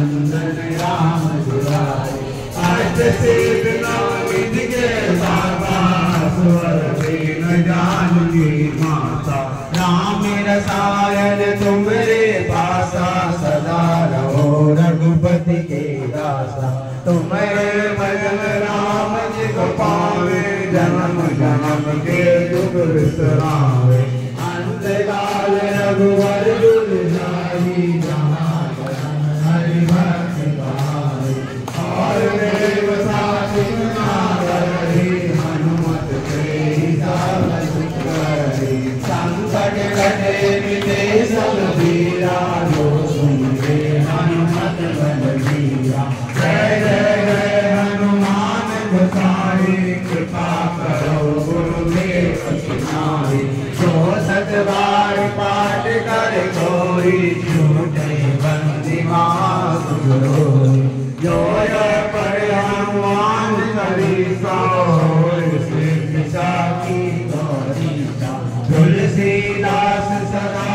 असुर राम दुलारे अष्ट सिद्ध नवनिध के दाता स्वर दीन जानकी माता राम रसायन तुमरे पासा सदा रहो रघुपति के दासा तुम्हारे भजन राम जी को पावे, जन्म जन्म के दुख विसरावे बार पाठ कर कोई झूठे बंदी गुरु जो पर हनुमान कलीसा की तुलसीदास सदा